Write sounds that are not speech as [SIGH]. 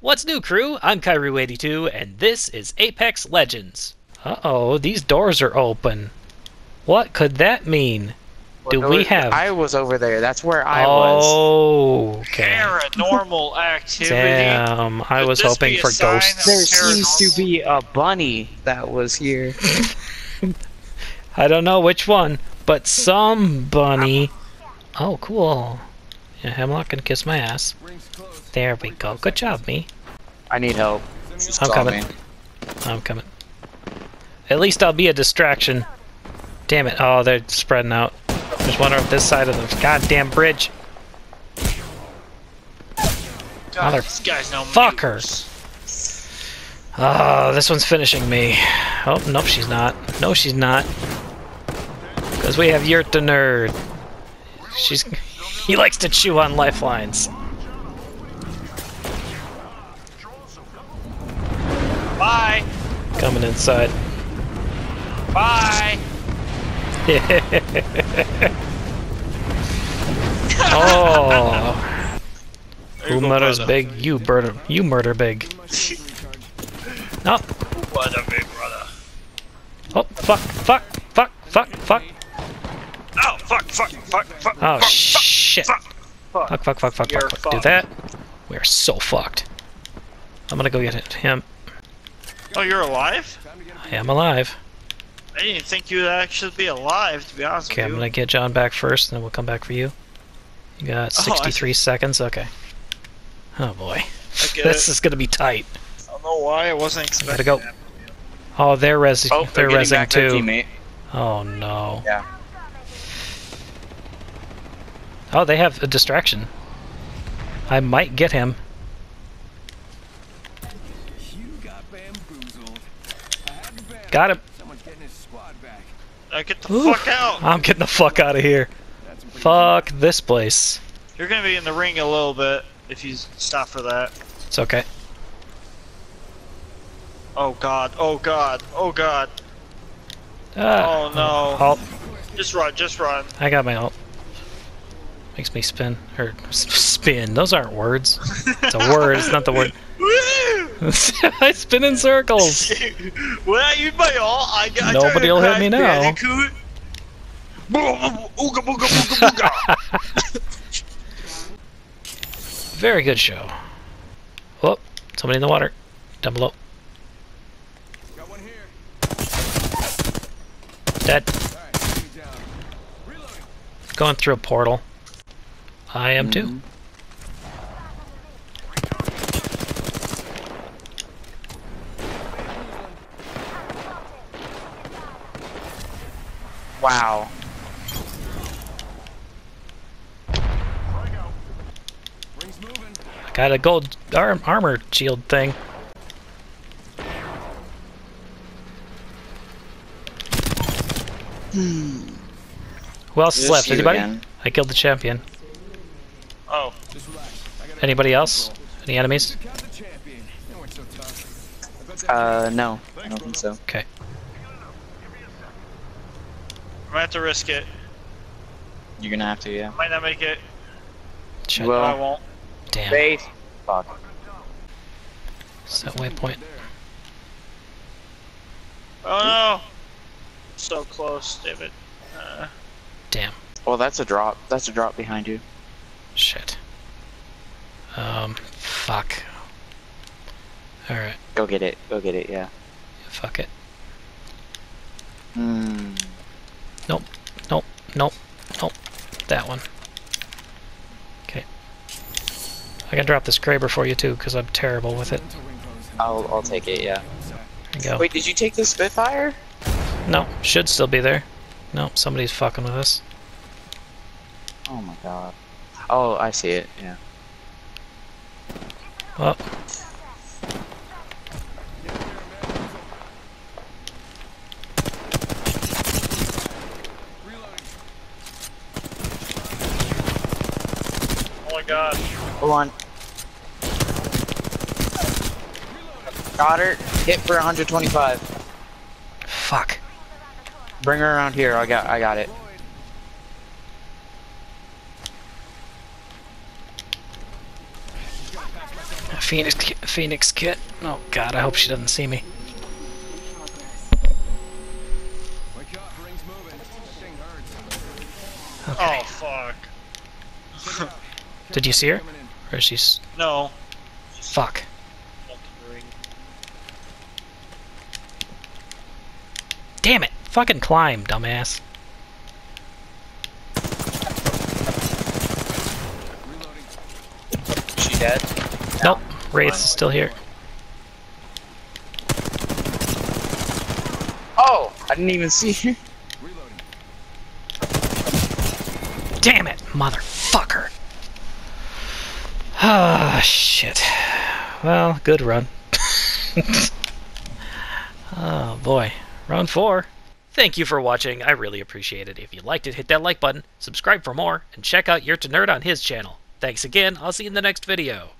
What's new, crew? I'm Kyru82, and this is Apex Legends. Uh-oh, these doors are open. What could that mean? Do Well, we it- have... I was over there. That's where I was. oh, okay. Paranormal activity. Damn, I Could was hoping for ghosts. There seems to be a bunny that was here. [LAUGHS] I don't know which one, but some bunny. Oh, cool. Yeah, Hemlok can kiss my ass. There we go. Good job, me. I need help. I'm coming. I'm coming. At least I'll be a distraction. Damn it. Oh, they're spreading out. There's one over this side of the goddamn bridge. God, Mother- this guy's no fucker. mutants. Oh, this one's finishing me. Oh, nope, she's not. No, she's not. Because we have Yert the Nerd. She's... He likes to chew on lifelines. Bye. Coming inside. Bye. [LAUGHS] Oh, who murders big? You murder. You murder big. No. What a big brother. Oh, fuck, fuck, fuck, fuck, fuck. Oh, fuck, fuck, fuck, fuck. Oh, fuck, shit. Fuck, fuck. Fuck, fuck, fuck, fuck, fuck, fuck. Do that. We are so fucked. I'm gonna go get him. Oh, you're alive? I am alive. I didn't think you'd actually be alive, to be honest with you. Okay, I'm gonna get John back first, and then we'll come back for you. You got Oh, 63 seconds. Okay. Oh boy, this it. is gonna be tight. I don't know why I wasn't expecting go. that. Oh, they're resing. Oh, they're getting resing back their too. teammate. Oh no. Yeah. Oh, they have a distraction. I might get him. Got bamboozled. I had the bam. Got him. Someone's getting his squad back. Uh, get the Oof. fuck out! I'm getting the fuck out of here. That's some pretty Fuck this place. You're gonna be in the ring a little bit if you stop for that. It's okay. Oh god, oh god, oh god. Ah, Oh no. Halt. Just run, just run. I got my ult. Makes me spin. Or spin. Those aren't words. It's a word. It's not the word. [LAUGHS] I spin in circles. [LAUGHS] when I use my ult, I got Nobody will hit me now. [LAUGHS] Very good show. Oh, somebody in the water. Down below. Got one here. Dead. Alright, enemy down. Going through a portal. I am too. Mhm. Wow. I got a gold arm armor shield thing. Who else is left? Anybody? again. I killed the champion. Oh, Just relax. I got Anybody else? Any enemies? Count the champion. They weren't so tough. I bet that Uh, no. I don't think so. Okay. I'm gonna have to risk it. You're gonna have to, yeah. Might not make it. Shit. Well- I won't. Damn. Bait. Fuck. Set waypoint. Oh no! So close, David. Uh, Damn. Well, that's a drop. That's a drop behind you. Shit. Um. Fuck. All right. Go get it. Go get it, yeah. Fuck it. Hmm. Nope. Nope. Nope. Nope. That one. Okay. I can drop this Kraber for you too, because I'm terrible with it. until ring close. I'll, I'll take it, yeah. Go. Wait, did you take the Spitfire? No, should still be there. No, somebody's fucking with us. Oh my god. Oh, I see it, yeah. Oh, oh my god. Hold on. Got her. Hit for 125. fuck. Bring her around here. I got. I got it. Phoenix kit, Phoenix kit. Oh god, I hope she doesn't see me. Wake up, ring's moving. That thing hurts. Okay. Oh fuck. Check it out. Did you see her? Or is she No. fuck. Damn it! Fucking climb, dumbass. She dead? Nope. Wraith's is still here. Oh, I didn't even see you. Reloading. Damn it, motherfucker. Ah, shit. Well, good run. [LAUGHS] oh boy. Round four. Thank you for watching. I really appreciate it. If you liked it, hit that like button, subscribe for more, and check out Yert to Nerd on his channel. Thanks again. I'll see you in the next video.